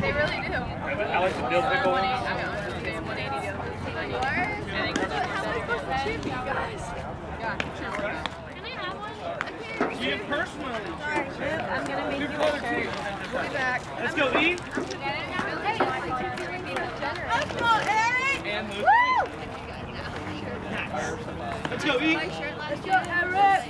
They really do. I like the dill pickle One I mean, have one eighty deal. I think it's Yeah, sure. You personally. I'm gonna make you a shirt. We'll be back. Let's go eat. Let's go, Eric! Let's go eat. Let's go, Eric!